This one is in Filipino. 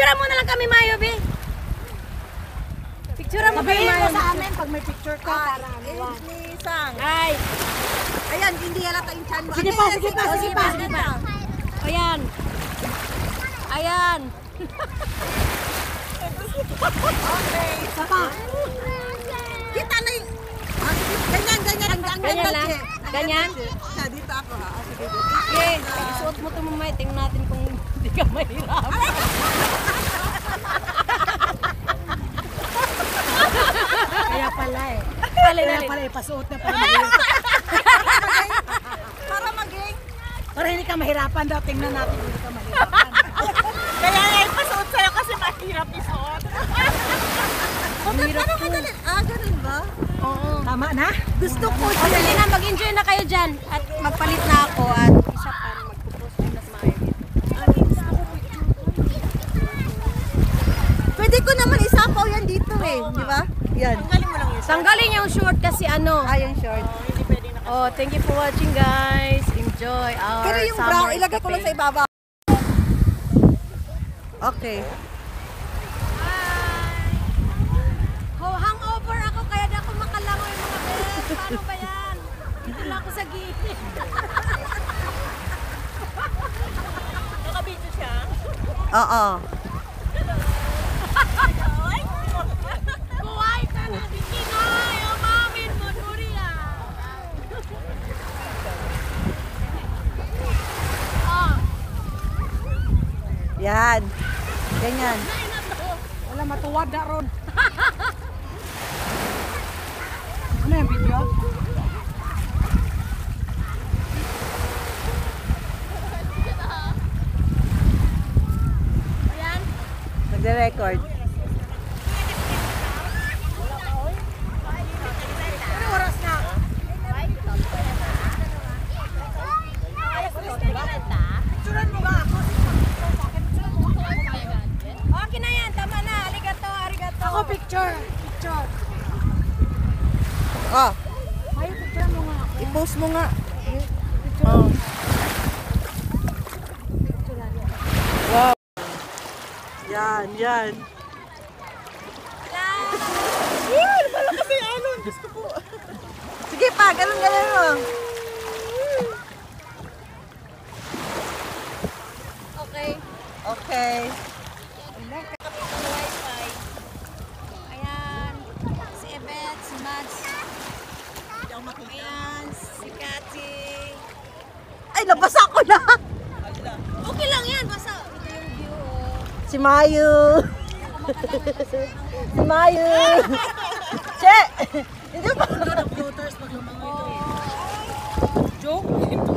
Picture mo na lang kami, Mayo, be. Picture mo kami, Mayo. sa amin pag may picture ka para ano. Eh, ni Sang. Ay, Ayan, hindi halata yung chan mo. Sige Ano pa, sige pa, sige pa. sige pa. Ayan. Ayan. Isa pa. Kita na yung... Ah. Ganyan, ganyan. Ganyan ganda, lang? Ganyan? Ah, dito ako ha. Ah, sige. Okay, isuot mo ito mamaya. Tingnan natin kung hindi ka mahirap. Pala eh. Dali, Kaya dali. pala ipasuot na para maging, Para maging... para hindi ka mahirapan daw. Tingnan natin kung hindi ka mahirapan. Kaya nga ipasuot sa'yo kasi mahirap isuot. Bakit ano madali? Ah, ganun ba? Oo. Tama na? Gusto ko O, dali na, mag-enjoy na kayo dyan. At magpalit na ako at isa pa magpupost din na sa mga Pwede ko naman isapaw dito eh. Di ba? Yan. Tanggalin mo lang yun. Tanggalin yung short kasi ano. Ah, yung short. Oh, thank you for watching guys. Enjoy our Pero yung summer bra, ilagay ko lang sa ibaba. Okay. Ho, hangover ako kaya di ako makalangoy mga bes. Paano ba yan? Dito lang ako sa gilid. Nakabito siya? Oo. Kuhay ka na, hindi na. Umamin mo, Nuria. Ah, Yan. Ganyan. Wala matuwad na ron. ano yung video? ayan. Nagde-record. Ano oras na? Picturean mo ba ako? Okay na yan, tama na. Arigato, arigato. Ako picture. Picture. Oh, May picture mo nga ako. i-post mo nga. Picture. Oh. Wow. Yan, yan. Yan, malakas yung alon. Diyos ko po. Sige pa, ganun ganun mo. Okay. Okay. Ads. Hindi ako Ay, nabasa ko na. Okay lang yan, basa. Si Mayu. si Mayu. che! Hindi ba? Ito na floaters. Eh. Oh. Joke?